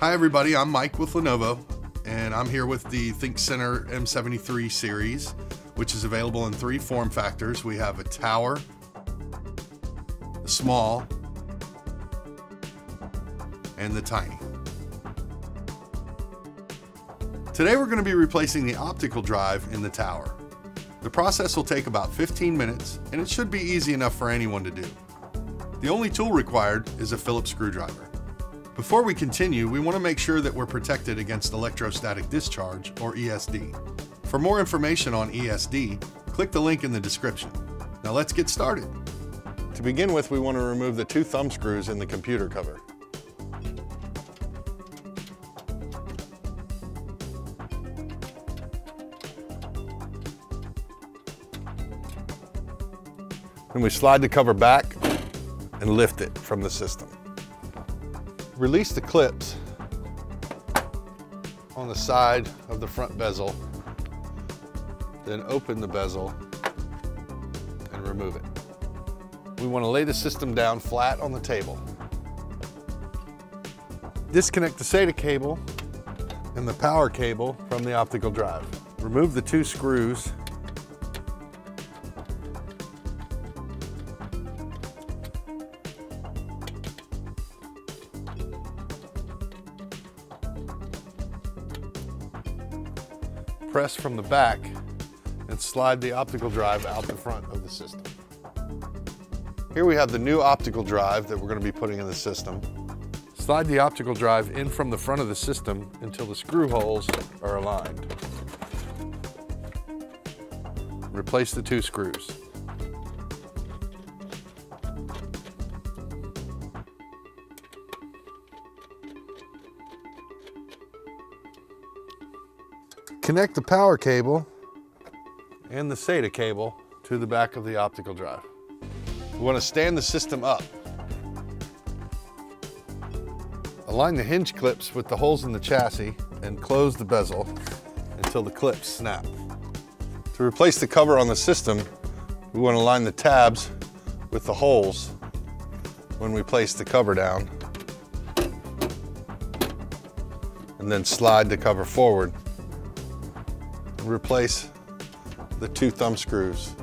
Hi everybody, I'm Mike with Lenovo, and I'm here with the ThinkCentre M73 series, which is available in three form factors. We have a tower, the small, and the tiny. Today we're going to be replacing the optical drive in the tower. The process will take about 15 minutes, and it should be easy enough for anyone to do. The only tool required is a Phillips screwdriver. Before we continue, we want to make sure that we're protected against electrostatic discharge, or ESD. For more information on ESD, click the link in the description. Now let's get started. To begin with, we want to remove the two thumb screws in the computer cover. Then we slide the cover back and lift it from the system. Release the clips on the side of the front bezel, then open the bezel and remove it. We want to lay the system down flat on the table. Disconnect the SATA cable and the power cable from the optical drive. Remove the two screws press from the back and slide the optical drive out the front of the system. Here we have the new optical drive that we're going to be putting in the system. Slide the optical drive in from the front of the system until the screw holes are aligned. Replace the two screws. Connect the power cable and the SATA cable to the back of the optical drive. We want to stand the system up. Align the hinge clips with the holes in the chassis and close the bezel until the clips snap. To replace the cover on the system, we want to line the tabs with the holes when we place the cover down and then slide the cover forward replace the two thumb screws.